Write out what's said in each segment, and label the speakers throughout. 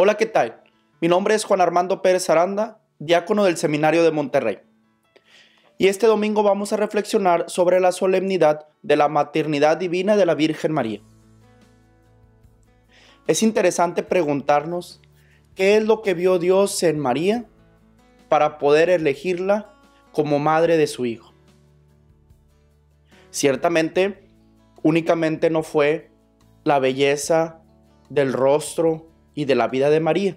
Speaker 1: Hola, ¿qué tal? Mi nombre es Juan Armando Pérez Aranda, diácono del Seminario de Monterrey. Y este domingo vamos a reflexionar sobre la solemnidad de la maternidad divina de la Virgen María. Es interesante preguntarnos qué es lo que vio Dios en María para poder elegirla como madre de su Hijo. Ciertamente, únicamente no fue la belleza del rostro y de la vida de María.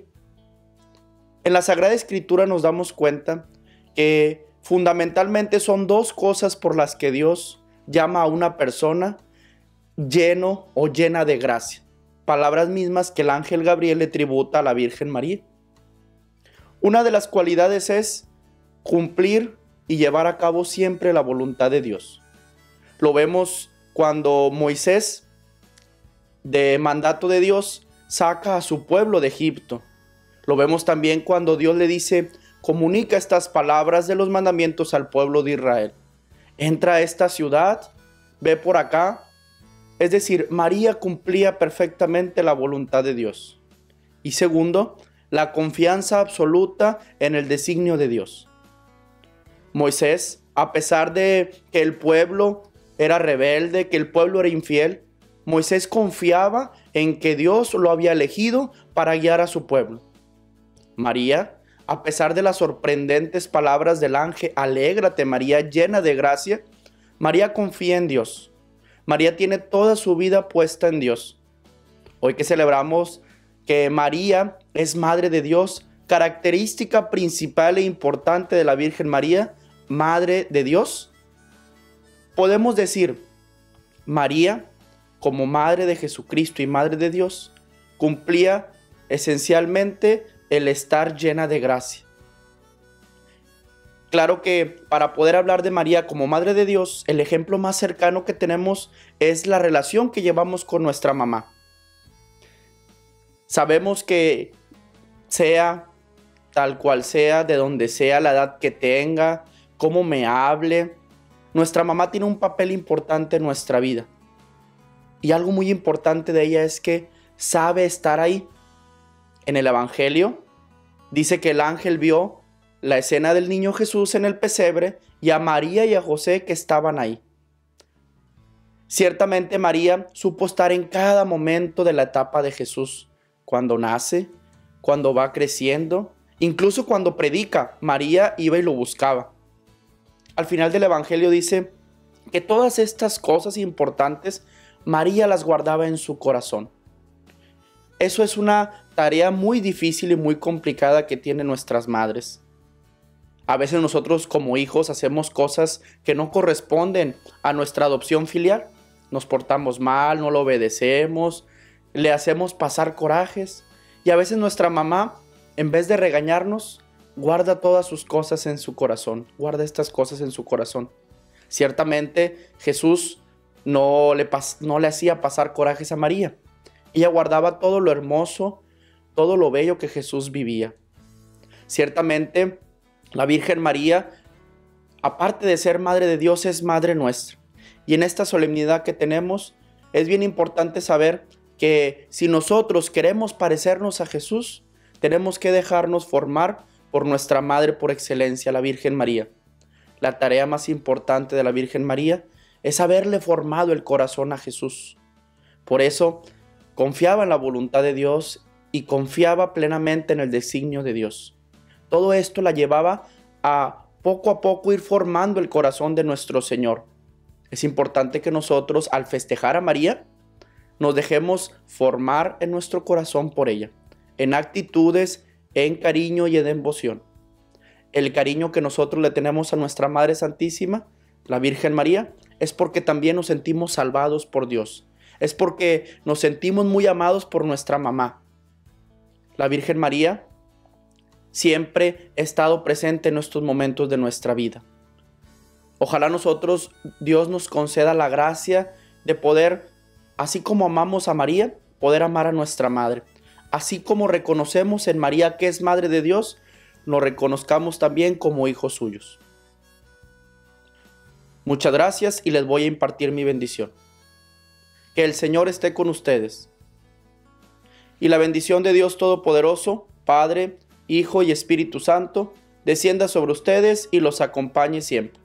Speaker 1: En la Sagrada Escritura nos damos cuenta que fundamentalmente son dos cosas por las que Dios llama a una persona lleno o llena de gracia. Palabras mismas que el ángel Gabriel le tributa a la Virgen María. Una de las cualidades es cumplir y llevar a cabo siempre la voluntad de Dios. Lo vemos cuando Moisés, de mandato de Dios, saca a su pueblo de Egipto. Lo vemos también cuando Dios le dice, comunica estas palabras de los mandamientos al pueblo de Israel. Entra a esta ciudad, ve por acá. Es decir, María cumplía perfectamente la voluntad de Dios. Y segundo, la confianza absoluta en el designio de Dios. Moisés, a pesar de que el pueblo era rebelde, que el pueblo era infiel, Moisés confiaba en que Dios lo había elegido para guiar a su pueblo. María, a pesar de las sorprendentes palabras del ángel, alégrate María, llena de gracia, María confía en Dios. María tiene toda su vida puesta en Dios. Hoy que celebramos que María es Madre de Dios, característica principal e importante de la Virgen María, Madre de Dios, podemos decir, María como madre de Jesucristo y madre de Dios, cumplía esencialmente el estar llena de gracia. Claro que para poder hablar de María como Madre de Dios, el ejemplo más cercano que tenemos es la relación que llevamos con nuestra mamá. Sabemos que sea tal cual sea, de donde sea, la edad que tenga, cómo me hable, nuestra mamá tiene un papel importante en nuestra vida. Y algo muy importante de ella es que sabe estar ahí. En el Evangelio dice que el ángel vio la escena del niño Jesús en el pesebre y a María y a José que estaban ahí. Ciertamente María supo estar en cada momento de la etapa de Jesús, cuando nace, cuando va creciendo, incluso cuando predica, María iba y lo buscaba. Al final del Evangelio dice que todas estas cosas importantes María las guardaba en su corazón. Eso es una tarea muy difícil y muy complicada que tienen nuestras madres. A veces nosotros como hijos hacemos cosas que no corresponden a nuestra adopción filial. Nos portamos mal, no lo obedecemos, le hacemos pasar corajes. Y a veces nuestra mamá, en vez de regañarnos, guarda todas sus cosas en su corazón, guarda estas cosas en su corazón. Ciertamente Jesús no le, no le hacía pasar corajes a María. Ella guardaba todo lo hermoso, todo lo bello que Jesús vivía. Ciertamente, la Virgen María, aparte de ser Madre de Dios, es Madre nuestra. Y en esta solemnidad que tenemos, es bien importante saber que si nosotros queremos parecernos a Jesús, tenemos que dejarnos formar por nuestra Madre por excelencia, la Virgen María. La tarea más importante de la Virgen María es haberle formado el corazón a Jesús. Por eso confiaba en la voluntad de Dios y confiaba plenamente en el designio de Dios. Todo esto la llevaba a poco a poco ir formando el corazón de nuestro Señor. Es importante que nosotros al festejar a María nos dejemos formar en nuestro corazón por ella, en actitudes, en cariño y en devoción. El cariño que nosotros le tenemos a nuestra Madre Santísima, la Virgen María, es porque también nos sentimos salvados por Dios. Es porque nos sentimos muy amados por nuestra mamá. La Virgen María siempre ha estado presente en estos momentos de nuestra vida. Ojalá nosotros, Dios nos conceda la gracia de poder, así como amamos a María, poder amar a nuestra Madre. Así como reconocemos en María que es Madre de Dios, nos reconozcamos también como hijos suyos. Muchas gracias y les voy a impartir mi bendición. Que el Señor esté con ustedes. y la bendición de Dios Todopoderoso, Padre, Hijo y Espíritu Santo, descienda sobre ustedes y los acompañe siempre.